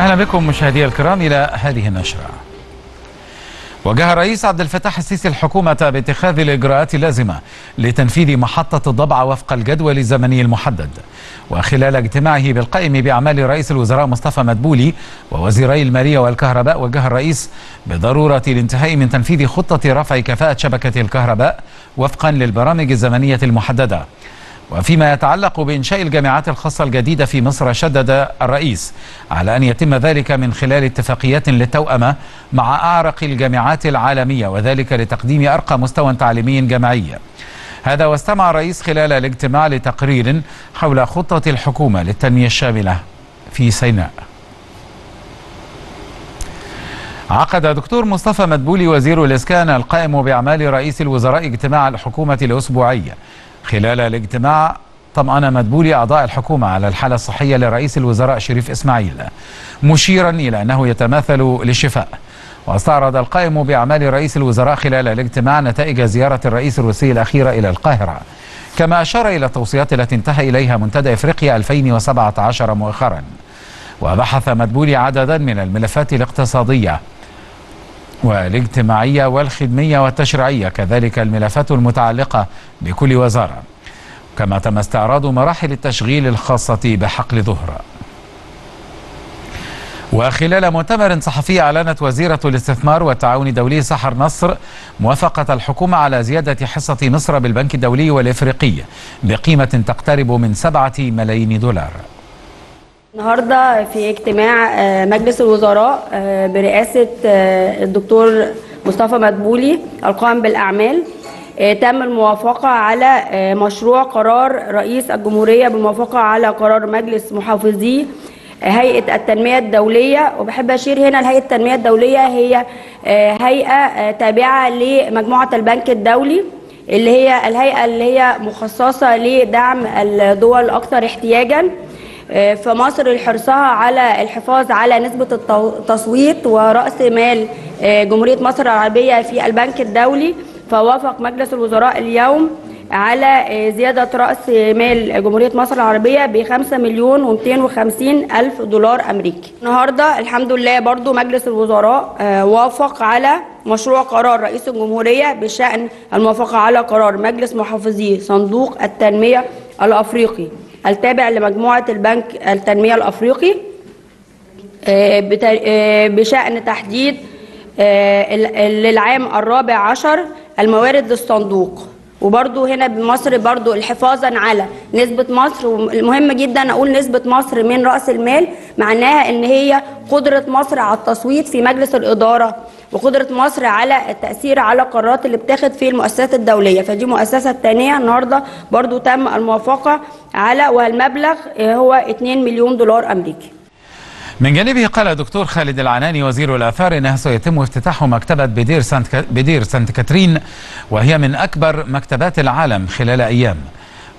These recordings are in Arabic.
أهلا بكم مشاهدي الكرام إلى هذه النشرة. وجه الرئيس عبد الفتاح السيسي الحكومة باتخاذ الإجراءات اللازمة لتنفيذ محطة الضبع وفق الجدول الزمني المحدد وخلال اجتماعه بالقائم بأعمال رئيس الوزراء مصطفى مدبولي ووزيري المالية والكهرباء وجه الرئيس بضرورة الانتهاء من تنفيذ خطة رفع كفاءة شبكة الكهرباء وفقا للبرامج الزمنية المحددة وفيما يتعلق بإنشاء الجامعات الخاصة الجديدة في مصر شدد الرئيس على أن يتم ذلك من خلال اتفاقيات للتوأمة مع أعرق الجامعات العالمية وذلك لتقديم أرقى مستوى تعليمي جامعي. هذا واستمع الرئيس خلال الاجتماع لتقرير حول خطة الحكومة للتنمية الشاملة في سيناء. عقد دكتور مصطفى مدبولي وزير الإسكان القائم بأعمال رئيس الوزراء اجتماع الحكومة الأسبوعي خلال الاجتماع طمأن مدبولي أعضاء الحكومة على الحالة الصحية لرئيس الوزراء شريف إسماعيل مشيرا إلى أنه يتماثل للشفاء. واستعرض القائم بأعمال رئيس الوزراء خلال الاجتماع نتائج زيارة الرئيس الروسي الأخيرة إلى القاهرة. كما أشار إلى التوصيات التي انتهى إليها منتدى إفريقيا 2017 مؤخرا. وبحث مدبولي عددا من الملفات الاقتصادية والاجتماعية والخدمية والتشريعية كذلك الملفات المتعلقة بكل وزارة كما تم استعراض مراحل التشغيل الخاصة بحقل ظهر. وخلال مؤتمر صحفي أعلنت وزيرة الاستثمار والتعاون الدولي سحر نصر موافقة الحكومة على زيادة حصة مصر بالبنك الدولي والإفريقي بقيمة تقترب من سبعة ملايين دولار. النهارده في اجتماع مجلس الوزراء برئاسة الدكتور مصطفى مدبولي القائم بالأعمال. تم الموافقة على مشروع قرار رئيس الجمهورية بالموافقة على قرار مجلس محافظي هيئة التنمية الدولية. وبحب أشير هنا لهيئه التنمية الدولية هي هيئة تابعة لمجموعة البنك الدولي اللي هي الهيئة اللي هي مخصصة لدعم الدول الاكثر احتياجا. فمصر حرصها على الحفاظ على نسبة التصويت ورأس مال جمهورية مصر العربية في البنك الدولي فوافق مجلس الوزراء اليوم على زيادة رأس مال جمهورية مصر العربية ب 5 مليون و 250 ألف دولار أمريكي. النهاردة الحمد لله برضو مجلس الوزراء وافق على مشروع قرار رئيس الجمهورية بشأن الموافقة على قرار مجلس محافظي صندوق التنمية الأفريقي. التابع لمجموعة البنك التنمية الأفريقي بشأن تحديد للعام الرابع عشر الموارد للصندوق. وبرضو هنا بمصر برضو الحفاظا على نسبة مصر ومهم جدا أقول نسبة مصر من رأس المال معناها أن هي قدرة مصر على التصويت في مجلس الإدارة وقدرة مصر على التأثير على القرارات اللي بتاخد في المؤسسات الدولية. فدي مؤسسة تانية النهاردة برضو تم الموافقة على والمبلغ هو 2 مليون دولار أمريكي. من جانبه قال دكتور خالد العناني وزير الآثار إنه سيتم افتتاح مكتبة بدير سانت, بدير سانت كاترين وهي من أكبر مكتبات العالم خلال أيام.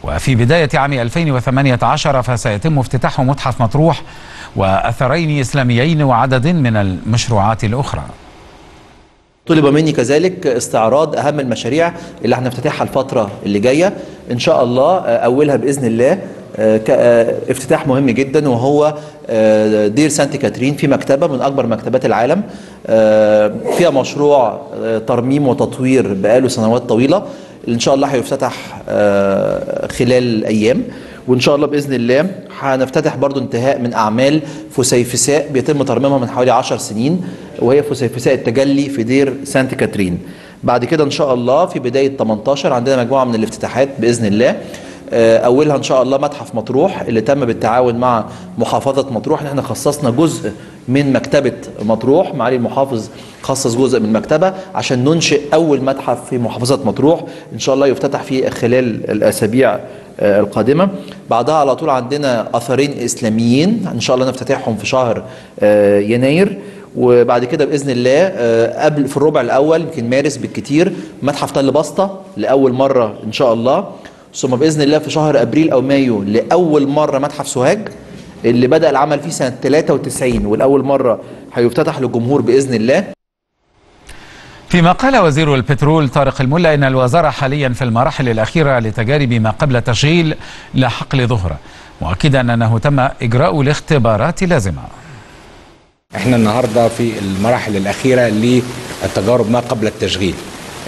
وفي بداية عام 2018 فسيتم افتتاح متحف مطروح وأثرين إسلاميين وعدد من المشروعات الأخرى. طلب مني كذلك استعراض أهم المشاريع اللي هنفتتحها الفترة اللي جاية. إن شاء الله أولها بإذن الله افتتاح مهم جدا وهو دير سانت كاترين في مكتبة من أكبر مكتبات العالم فيها مشروع ترميم وتطوير بقاله سنوات طويلة. إن شاء الله هيفتتح خلال أيام. وإن شاء الله بإذن الله هنفتتح برضو انتهاء من أعمال فسيفساء بيتم ترميمها من حوالي 10 سنين. وهي فسيفساء التجلي في دير سانت كاترين. بعد كده إن شاء الله في بداية 18 عندنا مجموعة من الافتتاحات بإذن الله. أولها إن شاء الله متحف مطروح اللي تم بالتعاون مع محافظة مطروح. ان إحنا خصصنا جزء من مكتبة مطروح معالي المحافظ خصص جزء من المكتبه عشان ننشئ أول متحف في محافظة مطروح. إن شاء الله يفتتح في خلال الأسابيع القادمة. بعدها على طول عندنا اثرين إسلاميين. إن شاء الله نفتتحهم في شهر يناير. وبعد كده بإذن الله قبل في الربع الأول يمكن مارس بالكتير متحف تل بسطه لأول مرة إن شاء الله. ثم بإذن الله في شهر أبريل أو مايو لأول مرة متحف سوهاج اللي بدأ العمل فيه سنة 93 والأول مرة هيفتتح للجمهور بإذن الله. فيما قال وزير البترول طارق الملا إن الوزارة حاليا في المراحل الأخيرة لتجارب ما قبل التشغيل لحقل ظهر مؤكدا أنه تم إجراء الاختبارات اللازمه إحنا النهارده في المراحل الاخيره للتجارب ما قبل التشغيل.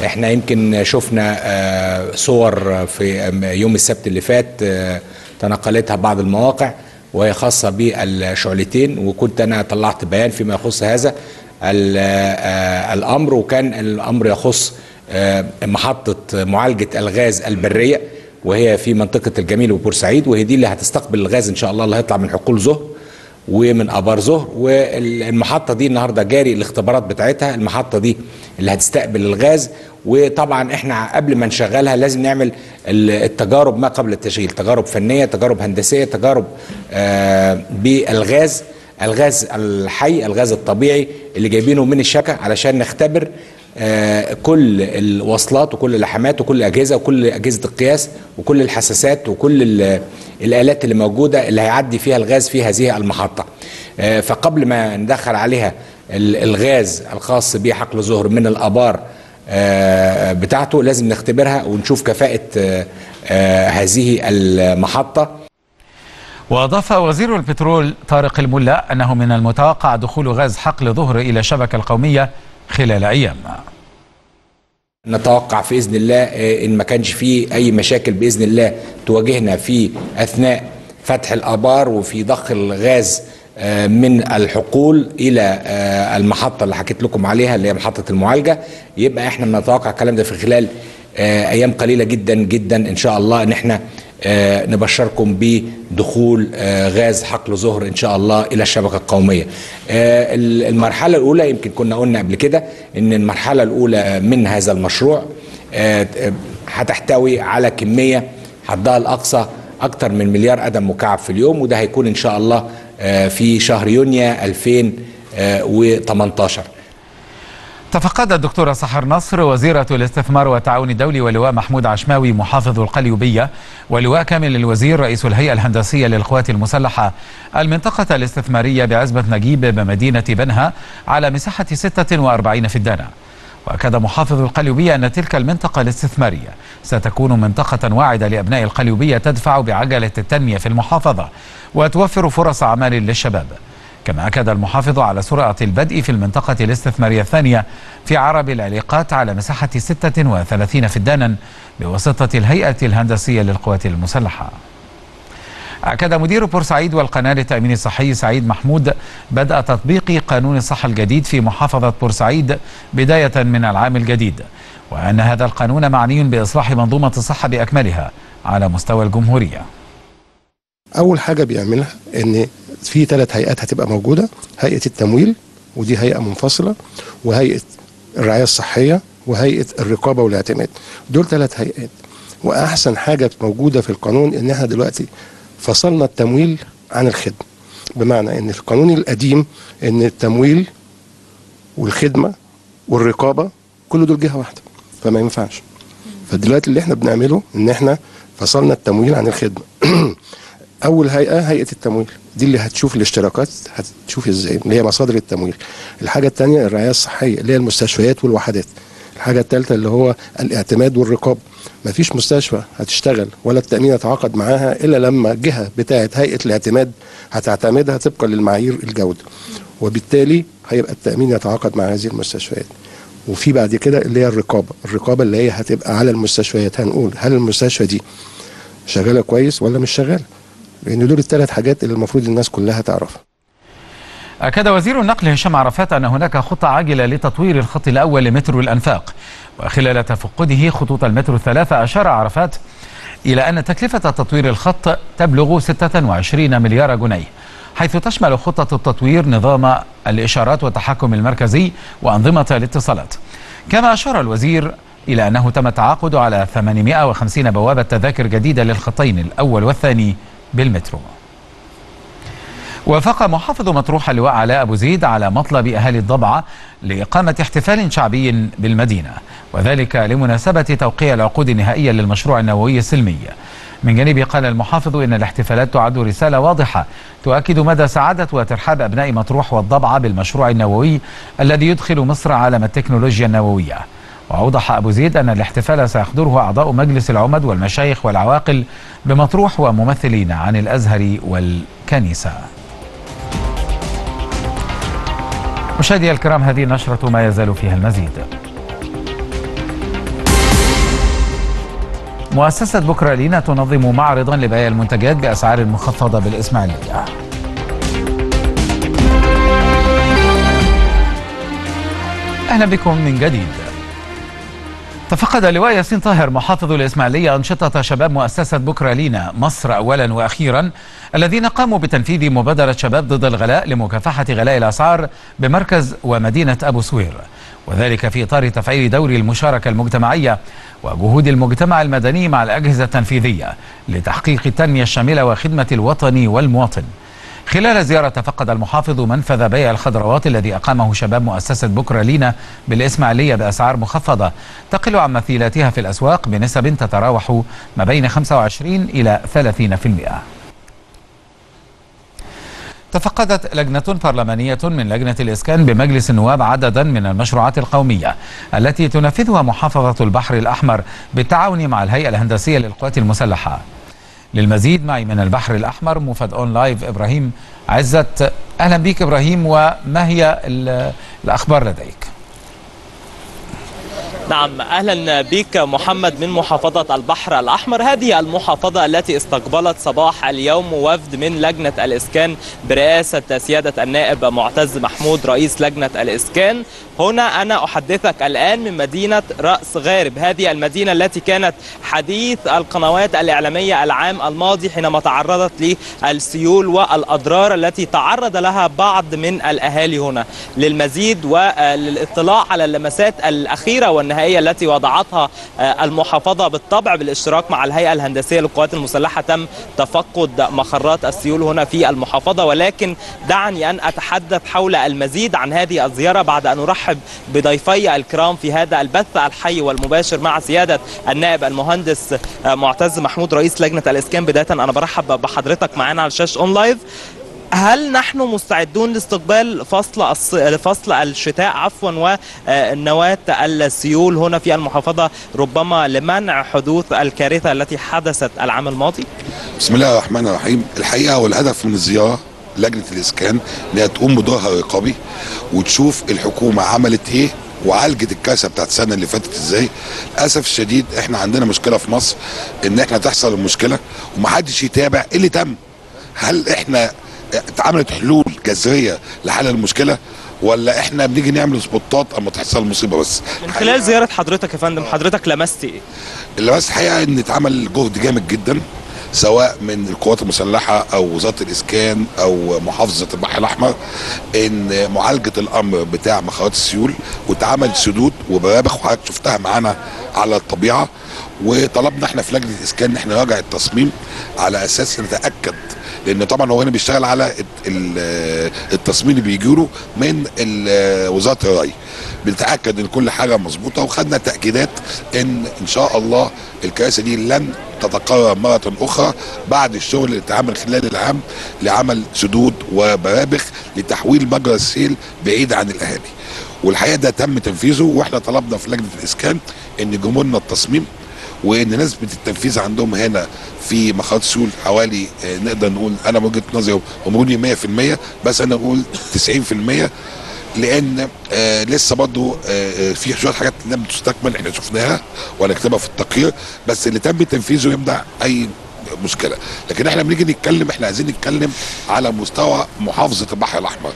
إحنا يمكن شفنا آه، صور في يوم السبت اللي فات آه، تنقلتها بعض المواقع وهي خاصة بالشعلتين وكنت أنا طلعت بيان فيما يخص هذا آه، الأمر وكان الأمر يخص محطة معالجة الغاز البرية وهي في منطقة الجميل وبورسعيد وهي دي اللي هتستقبل الغاز إن شاء الله اللي هيطلع من حقول زهر. ومن أبار زهر والمحطة دي النهارده جاري الاختبارات بتاعتها المحطة دي اللي هتستقبل الغاز. وطبعا إحنا قبل ما نشغلها لازم نعمل ال- التجارب ما قبل التشغيل تجارب فنية تجارب هندسية تجارب آه بالغاز الغاز الحي الغاز الطبيعي اللي جايبينه من الشبكة علشان نختبر كل الوصلات وكل اللحامات وكل الأجهزة وكل أجهزة القياس وكل الحساسات وكل ال- الآلات اللي موجودة اللي هيعدي فيها الغاز في هذه المحطة. آه، فقبل ما ندخل عليها ال- الغاز الخاص بحقل ظهر من الآبار آه، بتاعته لازم نختبرها ونشوف كفاءة آه، آه، هذه المحطة وأضاف وزير البترول طارق الملا أنه من المتوقع دخول غاز حقل ظهر إلى الشبكة القومية خلال أيام. نتوقع في باذن الله آه، إن ما كانش فيه أي مشاكل بإذن الله تواجهنا في أثناء فتح الآبار وفي ضخ الغاز آه، من الحقول إلى آه، المحطة اللي حكيت لكم عليها اللي هي محطة المعالجة. يبقى إحنا بنتوقع الكلام ده في خلال أيام قليلة جدا جدا إن شاء الله إن إحنا نبشركم بدخول آه، غاز حقل ظهر إن شاء الله إلى الشبكة القومية. آه، المرحلة الأولى يمكن كنا قلنا قبل كده إن المرحلة الأولى من هذا المشروع آه، آه، هتحتوي على كمية حدها الأقصى أكثر من مليار قدم مكعب في اليوم وده هيكون إن شاء الله آه، في شهر يونيو 2018. تفقد الدكتورة سحر نصر وزيرة الاستثمار والتعاون الدولي ولواء محمود عشماوي محافظ القليوبية ولواء كامل الوزير رئيس الهيئة الهندسية للقوات المسلحة المنطقة الاستثمارية بعزبة نجيب بمدينة بنها على مساحة 46 فدانا وأكد محافظ القليوبية أن تلك المنطقة الاستثمارية ستكون منطقة واعدة لأبناء القليوبية تدفع بعجلة التنمية في المحافظة وتوفر فرص أعمال للشباب. كما أكد المحافظ على سرعة البدء في المنطقة الاستثمارية الثانية في عرب العليقات على مساحة 36 فدانا بواسطة الهيئة الهندسية للقوات المسلحة. أكد مدير بورسعيد والقناة للتأمين الصحي سعيد محمود بدء تطبيق قانون الصحة الجديد في محافظة بورسعيد بداية من العام الجديد وأن هذا القانون معني بإصلاح منظومة الصحة بأكملها على مستوى الجمهورية. أول حاجة بيعملها إن في ثلاث هيئات هتبقى موجودة هيئة التمويل ودي هيئة منفصلة وهيئة الرعاية الصحية وهيئة الرقابة والاعتماد. دول ثلاث هيئات. وأحسن حاجة موجودة في القانون إن إحنا دلوقتي فصلنا التمويل عن الخدمة. بمعنى إن القانون القديم إن التمويل والخدمة والرقابة كل دول جهة واحدة فما ينفعش. فدلوقتي اللي إحنا بنعمله إن إحنا فصلنا التمويل عن الخدمة. أول هيئة هيئة التمويل. دي اللي هتشوف الاشتراكات هتشوف إزاي. اللي هي مصادر التمويل. الحاجة الثانية الرعاية الصحية اللي هي المستشفيات والوحدات. الحاجة الثالثه اللي هو الاعتماد والرقابة. مفيش مستشفى هتشتغل ولا التأمين يتعاقد معاها إلا لما الجهه بتاعة هيئة الاعتماد هتعتمدها طبقا للمعايير الجودة. وبالتالي هيبقى التأمين يتعاقد مع هذه المستشفيات. وفي بعد كده اللي هي الرقابة. الرقابة اللي هي هتبقى على المستشفيات. هنقول هل المستشفى دي شغالة كويس ولا مش شغالة؟ لأن دول الثلاث حاجات اللي المفروض الناس كلها تعرفها. أكد وزير النقل هشام عرفات أن هناك خطة عاجلة لتطوير الخط الأول لمترو الأنفاق. وخلال تفقده خطوط المترو الثلاثة أشار عرفات إلى أن تكلفة تطوير الخط تبلغ 26 مليار جنيه حيث تشمل خطة التطوير نظام الإشارات والتحكم المركزي وأنظمة الاتصالات. كما أشار الوزير إلى أنه تم التعاقد على 850 بوابة تذاكر جديدة للخطين الأول والثاني بالمترو. وافق محافظ مطروح اللواء علاء أبو زيد على مطلب أهالي الضبعة لإقامة احتفال شعبي بالمدينة وذلك لمناسبة توقيع العقود النهائية للمشروع النووي السلمي. من جانبه قال المحافظ إن الاحتفالات تعد رسالة واضحة تؤكد مدى سعادة وترحاب أبناء مطروح والضبعة بالمشروع النووي الذي يدخل مصر عالم التكنولوجيا النووية. وأوضح أبو زيد أن الاحتفال سيحضره أعضاء مجلس العمد والمشايخ والعواقل بمطروح وممثلين عن الأزهر والكنيسة. مشاهدي الكرام هذه النشرة ما يزال فيها المزيد. مؤسسة بكرة لينا تنظم معرضا لبيع المنتجات بأسعار مخفضة بالإسماعيلية أهلا بكم من جديد. تفقد اللواء ياسين طاهر محافظ الإسماعيلية أنشطة شباب مؤسسة بكرة لينا مصر أولا وأخيرا الذين قاموا بتنفيذ مبادرة شباب ضد الغلاء لمكافحة غلاء الأسعار بمركز ومدينة أبو سوير. وذلك في إطار تفعيل دور المشاركة المجتمعية وجهود المجتمع المدني مع الأجهزة التنفيذية لتحقيق التنمية الشاملة وخدمة الوطن والمواطن. خلال زيارة تفقد المحافظ منفذ بيع الخضروات الذي أقامه شباب مؤسسة بكرة لينا بالإسماعيلية بأسعار مخفضة تقل عن مثيلاتها في الأسواق بنسب تتراوح ما بين 25 إلى 30%. تفقدت لجنة برلمانية من لجنة الإسكان بمجلس النواب عددا من المشروعات القومية التي تنفذها محافظة البحر الأحمر بالتعاون مع الهيئة الهندسية للقوات المسلحة للمزيد معي من البحر الأحمر موفد أون لايف إبراهيم عزت أهلا بك إبراهيم وما هي الأخبار لديك؟ نعم أهلا بك محمد من محافظة البحر الأحمر. هذه المحافظة التي استقبلت صباح اليوم وفد من لجنة الإسكان برئاسة سيادة النائب معتز محمود رئيس لجنة الإسكان. هنا أنا أحدثك الآن من مدينة رأس غارب. هذه المدينة التي كانت حديث القنوات الإعلامية العام الماضي حينما تعرضت للسيول والأضرار التي تعرض لها بعض من الأهالي هنا. للمزيد وللاطلاع على اللمسات الأخيرة والنهائيه التي وضعتها المحافظة بالطبع بالاشتراك مع الهيئة الهندسية للقوات المسلحة تم تفقد مخرات السيول هنا في المحافظة. ولكن دعني أن أتحدث حول المزيد عن هذه الزيارة بعد أن أرحب بضيفي الكرام في هذا البث الحي والمباشر مع سيادة النائب المهندس معتز محمود رئيس لجنة الإسكان. بداية أنا برحب بحضرتك معانا على شاشه أون لايف. هل نحن مستعدون لاستقبال فصل فصل الشتاء عفوا ونواة السيول هنا في المحافظة؟ ربما لمنع حدوث الكارثة التي حدثت العام الماضي؟ بسم الله الرحمن الرحيم. الحقيقة والهدف من الزيارة لجنة الإسكان إنها تقوم بدورها الرقابي وتشوف الحكومة عملت إيه وعالجت الكارثة بتاعت السنة اللي فاتت إزاي. للأسف الشديد إحنا عندنا مشكلة في مصر إن إحنا تحصل المشكلة ومحدش يتابع إيه اللي تم. هل إحنا اتعملت حلول جذرية لحل المشكلة ولا إحنا بنيجي نعمل سبوتات اما تحصل المصيبه بس؟ من خلال زيارة حضرتك يا فندم حضرتك لمست إيه؟ اللي بس الحقيقة إن اتعمل جهد جامد جدا سواء من القوات المسلحة أو وزارة الإسكان أو محافظة البحر الأحمر إن معالجة الأمر بتاع مخارات السيول واتعمل سدود وبرابخ وحضرتك شفتها معانا على الطبيعة وطلبنا إحنا في لجنة الإسكان إن إحنا نراجع التصميم على أساس نتأكد لأن طبعا هو هنا بيشتغل على التصميم اللي بيجي له من وزارة الري. بنتأكد إن كل حاجة مظبوطة وخدنا تأكيدات إن إن شاء الله الكارثه دي لن تتكرر مرة أخرى بعد الشغل اللي اتعمل خلال العام لعمل سدود وبرابخ لتحويل مجرى السيل بعيد عن الأهالي. والحقيقة ده تم تنفيذه وإحنا طلبنا في لجنة الإسكان إن يجيبوا لنا التصميم وان نسبة التنفيذ عندهم هنا في مخاط السيول حوالي آه، نقدر نقول أنا من وجهة نظري هم 100% بس أنا أقول 90% لأن آه لسه برضه آه آه، في شوية حاجات لم تستكمل إحنا شفناها وهنكتبها في التقرير بس اللي تم تنفيذه يمنع أي مشكلة. لكن إحنا بنيجي نتكلم إحنا عايزين نتكلم على مستوى محافظة البحر الأحمر.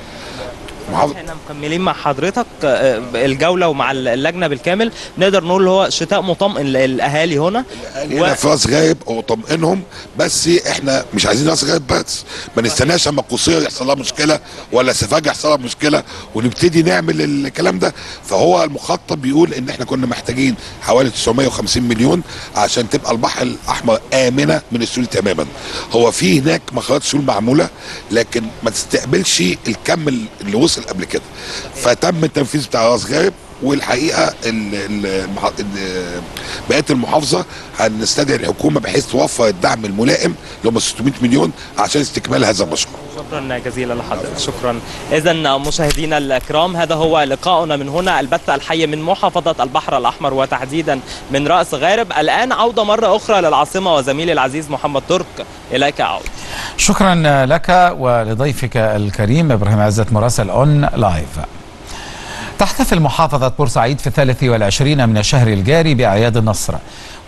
محافظه إحنا مكملين مع حضرتك آه، الجولة ومع اللجنة بالكامل. نقدر نقول هو شتاء مطمئن للاهالي هنا. هنا في راس غايب وطمئنهم بس إحنا مش عايزين راس غايب بس. ما نستناش اما القصير يحصل لها مشكلة ولا سفاجه يحصل لها مشكلة ونبتدي نعمل الكلام ده. فهو المخطط بيقول إن إحنا كنا محتاجين حوالي 950 مليون عشان تبقى البحر الأحمر آمنة من السيول تماما. هو في هناك مخارج سيول معمولة لكن ما تستقبلش الكم اللي وصل قبل كده. فتم التنفيذ بتاع راس غارب والحقيقة بقية المحافظة هنستدعي الحكومة بحيث توفر الدعم الملائم اللي هم 600 مليون عشان استكمال هذا المشروع. شكرا جزيلا لحضرتك. شكرا. اذا مشاهدينا الكرام هذا هو لقاؤنا من هنا البث الحي من محافظة البحر الأحمر وتحديدا من رأس غارب. الآن عودة مرة أخرى للعاصمة وزميلي العزيز محمد ترك. إليك أعود. شكرا لك ولضيفك الكريم إبراهيم عزت مراسل ON Live تحتفل محافظة بورسعيد في الثالث والعشرين من الشهر الجاري بأعياد النصر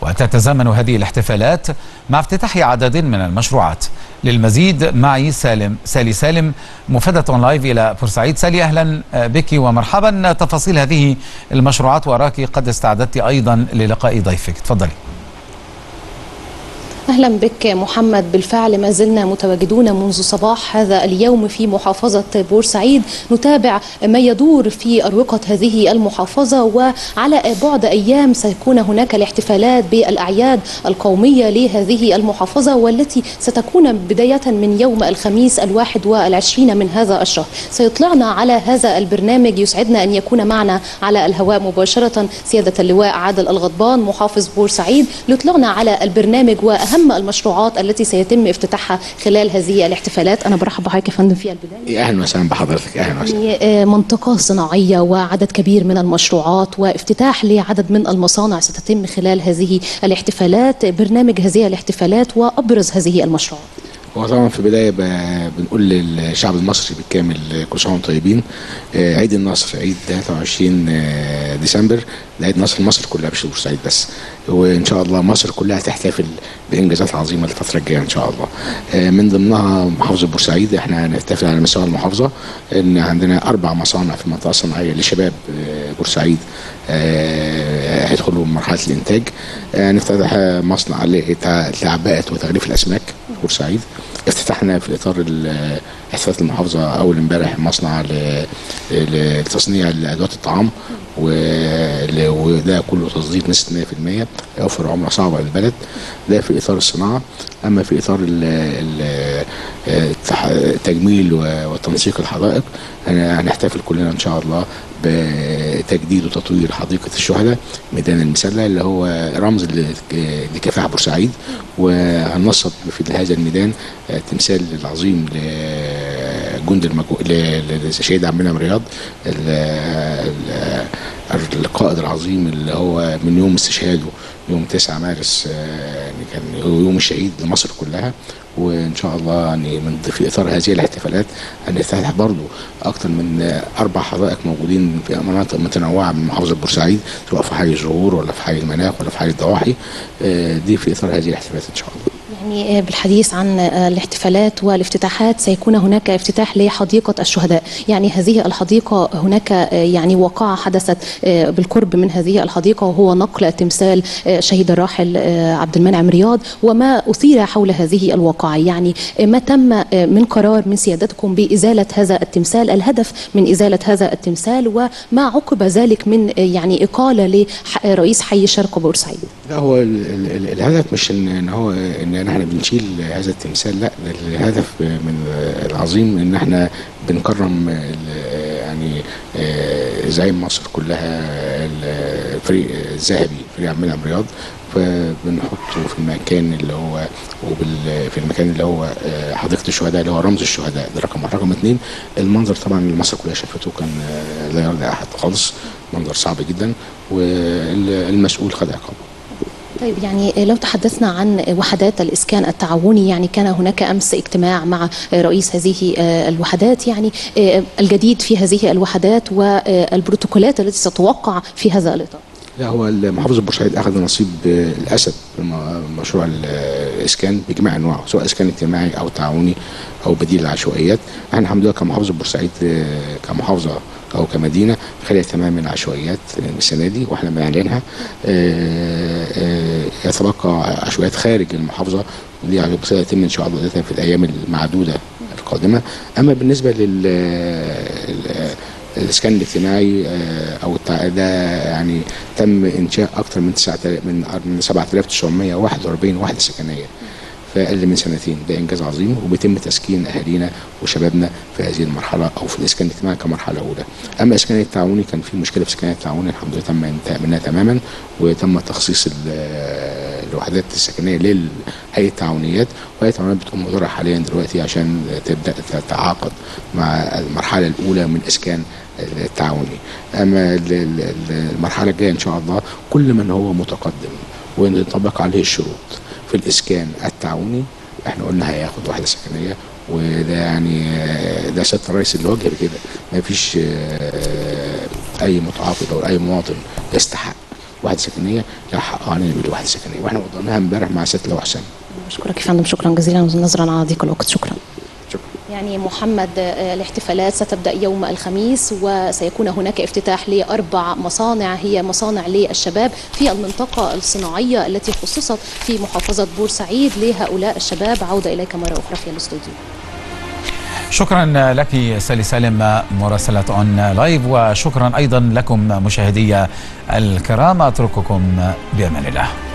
وتتزامن هذه الاحتفالات مع افتتاح عدد من المشروعات. للمزيد معي سالم سالي سالم مفادة لايف إلى بورسعيد. سالي أهلا بك ومرحبا. تفاصيل هذه المشروعات وراك قد استعددت أيضا للقاء ضيفك. تفضلي. أهلا بك محمد. بالفعل ما زلنا متواجدون منذ صباح هذا اليوم في محافظة بورسعيد. نتابع ما يدور في أروقة هذه المحافظة وعلى بعد أيام سيكون هناك الاحتفالات بالأعياد القومية لهذه المحافظة والتي ستكون بداية من يوم الخميس الواحد والعشرين من هذا الشهر. سيطلعنا على هذا البرنامج. يسعدنا أن يكون معنا على الهواء مباشرة سيادة اللواء عادل الغضبان محافظ بورسعيد. ليطلعنا على البرنامج وأهم أهم المشروعات التي سيتم افتتاحها خلال هذه الاحتفالات. أنا برحب بحضرتك يا فندم في البداية. أهلا وسهلا بحضرتك أهلا وسهلا. يعني منطقة صناعية وعدد كبير من المشروعات وافتتاح لعدد من المصانع ستتم خلال هذه الاحتفالات. برنامج هذه الاحتفالات وأبرز هذه المشروعات. هو طبعا في البداية بنقول للشعب المصري بالكامل كل سنه وأنتم طيبين عيد النصر عيد 23 ديسمبر. ده عيد نصر مصر كلها مش بورسعيد بس. وإن شاء الله مصر كلها هتحتفل بإنجازات عظيمة الفترة الجاية إن شاء الله. من ضمنها محافظة بورسعيد. إحنا هنحتفل على مستوى المحافظة إن عندنا أربع مصانع في المنطقة الصناعية لشباب بورسعيد. هيدخلوا مرحلة الإنتاج. نفتتح مصنع لعباءة وتغليف الأسماك. بورسعيد. افتتحنا في اطار احتفالات المحافظة أول امبارح مصنع لتصنيع ادوات الطعام وده كله تصدير نسبة 100% يوفر عملة صعبة للبلد. ده في إطار الصناعة. أما في إطار التجميل وتنسيق الحدائق. هنحتفل كلنا إن شاء الله بتجديد وتطوير حديقة الشهداء ميدان المسلة اللي هو رمز لكفاح بورسعيد. وهننصب في هذا الميدان التمثال العظيم لجند المجو... للشهيد عبد المنعم رياض القائد العظيم اللي هو من يوم استشهاده يوم 9 مارس يعني كان يوم الشهيد لمصر كلها. وإن شاء الله يعني من في إطار هذه الاحتفالات هنفتتح برضه أكثر من أربع حدائق موجودين في مناطق متنوعة من محافظة بورسعيد سواء في حي الزهور ولا في حي المناخ ولا في حي الضواحي دي في إطار هذه الاحتفالات إن شاء الله. يعني بالحديث عن الاحتفالات والافتتاحات سيكون هناك افتتاح لحديقة الشهداء. يعني هذه الحديقة هناك يعني وقعة حدثت بالقرب من هذه الحديقة وهو نقل تمثال شهيد الراحل عبد المنعم رياض وما أثير حول هذه الواقعة يعني ما تم من قرار من سيادتكم بإزالة هذا التمثال الهدف من إزالة هذا التمثال وما عقب ذلك من يعني إقالة لرئيس حي شرق بورسعيد؟ لا هو الهدف مش ان هو ان إحنا بنشيل هذا التمثال لا الهدف من العظيم إن إحنا بنكرم يعني زعيم مصر كلها الفريق الذهبي فريق المنعم رياض. فبنحطه في المكان اللي هو وبال في المكان اللي هو حديقة الشهداء اللي هو رمز الشهداء ده رقم واحد. رقم اثنين المنظر طبعا اللي مصر كلها شافته كان لا يرضي أحد خالص. منظر صعب جدا والمسؤول خد عقابه. طيب يعني لو تحدثنا عن وحدات الإسكان التعاوني يعني كان هناك أمس اجتماع مع رئيس هذه الوحدات يعني الجديد في هذه الوحدات والبروتوكولات التي ستوقع في هذا الإطار. لا هو محافظة بورسعيد أخذ نصيب الأسد في مشروع الإسكان بجميع أنواعه سواء إسكان اجتماعي أو تعاوني أو بديل العشوائيات. إحنا الحمد لله كمحافظة بورسعيد كمحافظة أو كمدينة خاليه تماما من العشوائيات السنة دي وإحنا بنعلنها. يتبقى عشوائيات خارج المحافظة ودي سيتم إن شاء الله في الأيام المعدودة القادمة. أما بالنسبة لل الإسكان الاجتماعي أو ده يعني تم إنشاء أكثر من 9000 من 7941 وحده سكنية. في أقل من سنتين. ده إنجاز عظيم وبيتم تسكين أهالينا وشبابنا في هذه المرحلة أو في الإسكان الاجتماعي كمرحلة أولى. أما الاسكان التعاوني كان في مشكلة في الاسكان التعاوني الحمد لله تم انتهاء منها تماما وتم تخصيص الوحدات السكنية للهيئه التعاونيات وهيئة التعاونيات بتقوم بدورها حاليا دلوقتي عشان تبدأ تتعاقد مع المرحلة الأولى من إسكان التعاوني. أما المرحلة الجاية إن شاء الله كل من هو متقدم وينطبق عليه الشروط. في الإسكان التعاوني. إحنا قلنا هياخد وحده سكنية وده يعني ده سياده الرئيس اللي وجه بكده. ما فيش أي متعاقد أو أي مواطن يستحق وحده سكنية. ان يبقى له وحده سكنية. وإحنا وضعناها امبارح مع سياده اللواء حسام بشكرك يا فندم. شكرا جزيلا. نظرا على ضيق الوقت. شكرا. يعني محمد آه، الاحتفالات ستبدأ يوم الخميس وسيكون هناك افتتاح لأربع مصانع هي مصانع للشباب في المنطقة الصناعية التي خصصت في محافظة بورسعيد لهؤلاء الشباب. عودة إليك مرة أخرى في الاستوديو. شكرا لك سالي سالم مراسلة ON Live وشكرا أيضا لكم مشاهدي الكرام. أترككم بأمان الله.